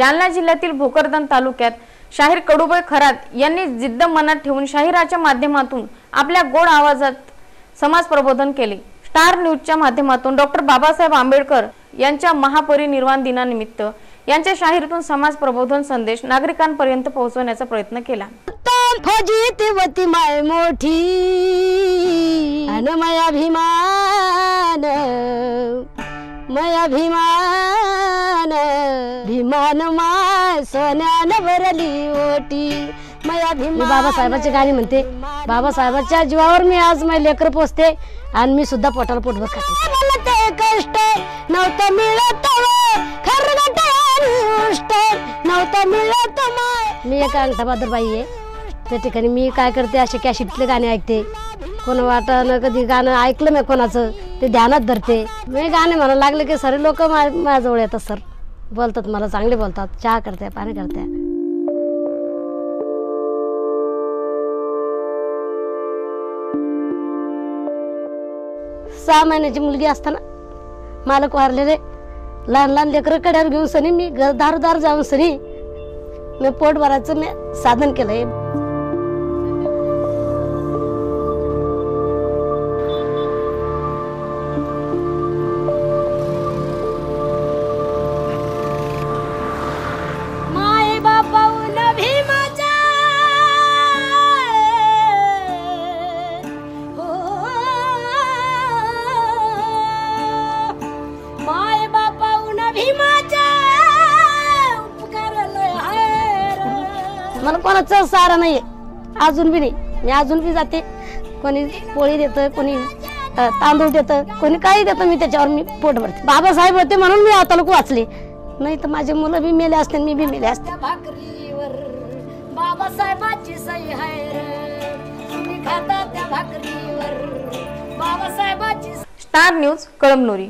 जालना जिल्ह्यातील भोकरदन तालुक्यात शाहीर कडुबळ खरात यांनी जिद्द मनात ठेवून शाहिराच्या माध्यमातून आपल्या गोड आवाजात समाज प्रबोधन केले. स्टार न्यूजच्या माध्यमातून डॉक्टर बाबासाहेब आंबेडकर यांच्या महापरिनिर्वाण दिनानिमित्त यांच्या शाहिरीतून समाज प्रबोधन संदेश नागरिकांपर्यंत पोहोचवण्याचा प्रयत्न केला. फौजी माय मोठी अभिमान मया अभिमान. भीमान माय सोन्यानं भरली ओटी. मया भीम बाबासाहेबाची गाणी म्हणते. बाबासाहेबाच्या जीवावर मी आज माझे लेकर पोचते आणि मी सुद्धा पोटाला पोटभर खाते. मला ते कष्ट नव्हतं मिळत नव्हतं मी एक अंगठा बाई आहे. त्या ठिकाणी मी काय करते असे कॅशिटले गाणे ऐकते. कोण वाटणं कधी गाणं ऐकलं मी कोणाचं ते ध्यानात धरते. मी गाणे म्हणायला लागले की सर लोक माझ्याजवळ येतात सर. बोलतात मला चांगले बोलतात. चहा करते पाणी करते. सहा महिन्याची मुलगी असताना मालक वारलेले. लहान लहान लेकरं कड्यावर घेऊन सनी मी घर दारू दार जाऊन सनी मी पोट भरायचं मी साधन केलंय. मला कोणाचं सारा नाहीये. अजून बी नाही. मी अजून बी जाते. कोणी पोळी देतं कोणी तांदूळ देतं कोणी काही देतं मी त्याच्यावर मी पोट भरते. बाबासाहेब होते म्हणून मी आता लोक वाचले. नाही तर माझे मुलं बी मेले असते मी बी मेले असते भाकरीवर बाबासाहेबाची सही आहे तुम्ही खाता त्या भाकरीवर बाबासाहेबाची स्टार न्यूज कळमनुरी.